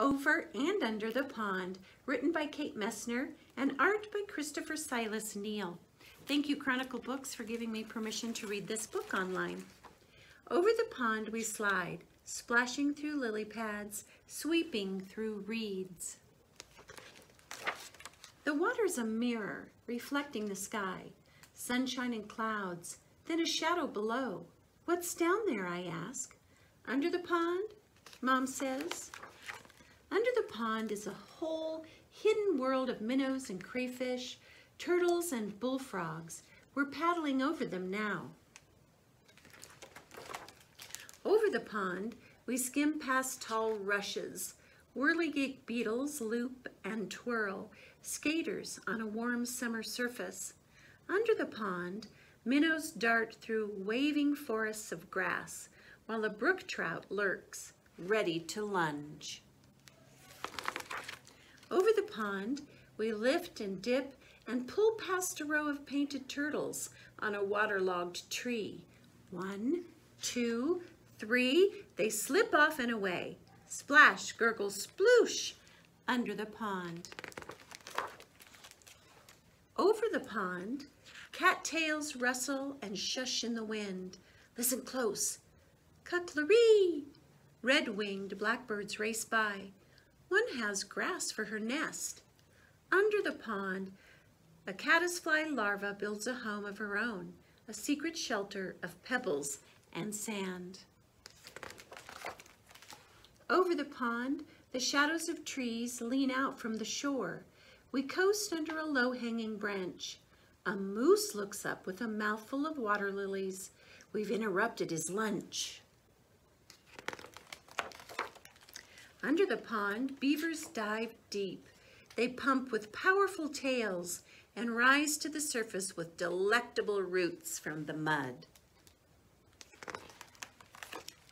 Over and Under the Pond, written by Kate Messner and art by Christopher Silas Neal. Thank you, Chronicle Books, for giving me permission to read this book online. Over the pond we slide, splashing through lily pads, sweeping through reeds. The water's a mirror, reflecting the sky, sunshine and clouds, then a shadow below. What's down there, I ask. Under the pond, Mom says. Under the pond is a whole hidden world of minnows and crayfish, turtles and bullfrogs. We're paddling over them now. Over the pond, we skim past tall rushes, whirligig beetles loop and twirl, skaters on a warm summer surface. Under the pond, minnows dart through waving forests of grass, while a brook trout lurks, ready to lunge. Over the pond, we lift and dip and pull past a row of painted turtles on a waterlogged tree. One, two, three, they slip off and away. Splash, gurgle, sploosh, under the pond. Over the pond, cattails rustle and shush in the wind. Listen close. Cutlery! Red-winged blackbirds race by. One has grass for her nest. Under the pond, a caddisfly larva builds a home of her own, a secret shelter of pebbles and sand. Over the pond, the shadows of trees lean out from the shore. We coast under a low-hanging branch. A moose looks up with a mouthful of water lilies. We've interrupted his lunch. Under the pond, beavers dive deep. They pump with powerful tails and rise to the surface with delectable roots from the mud.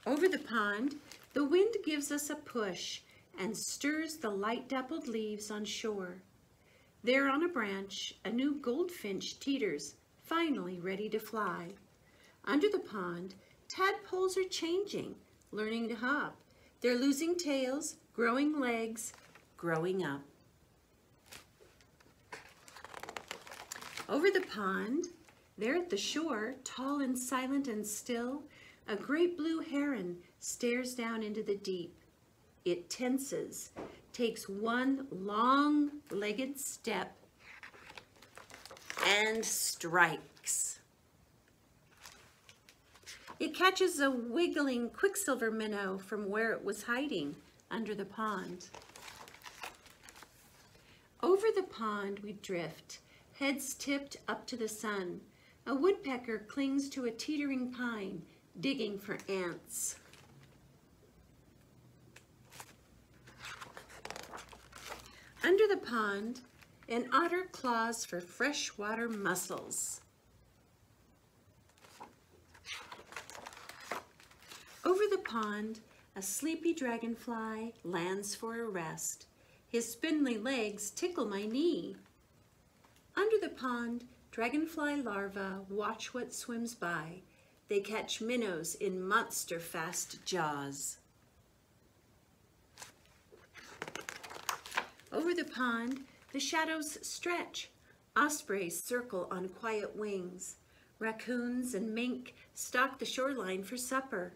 Over the pond, the wind gives us a push and stirs the light dappled leaves on shore. There on a branch, a new goldfinch teeters, finally ready to fly. Under the pond, tadpoles are changing, learning to hop. They're losing tails, growing legs, growing up. Over the pond, there at the shore, tall and silent and still, a great blue heron stares down into the deep. It tenses, takes one long-legged step, and strikes. It catches a wiggling quicksilver minnow from where it was hiding under the pond. Over the pond we drift, heads tipped up to the sun. A woodpecker clings to a teetering pine, digging for ants. Under the pond, an otter claws for freshwater mussels. Over the pond, a sleepy dragonfly lands for a rest. His spindly legs tickle my knee. Under the pond, dragonfly larvae watch what swims by. They catch minnows in monster-fast jaws. Over the pond, the shadows stretch. Ospreys circle on quiet wings. Raccoons and mink stalk the shoreline for supper.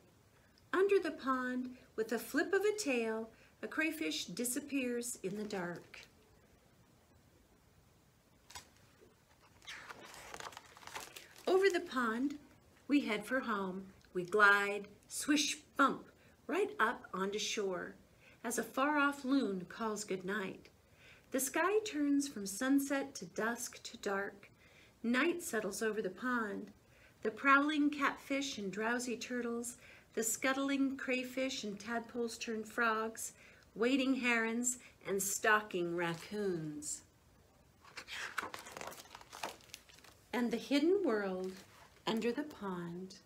Under the pond, with a flip of a tail, a crayfish disappears in the dark. Over the pond, we head for home. We glide, swish, bump, right up onto shore as a far-off loon calls goodnight. The sky turns from sunset to dusk to dark. Night settles over the pond. The prowling catfish and drowsy turtles the scuttling crayfish and tadpoles turned frogs, wading herons, and stalking raccoons. And the hidden world under the pond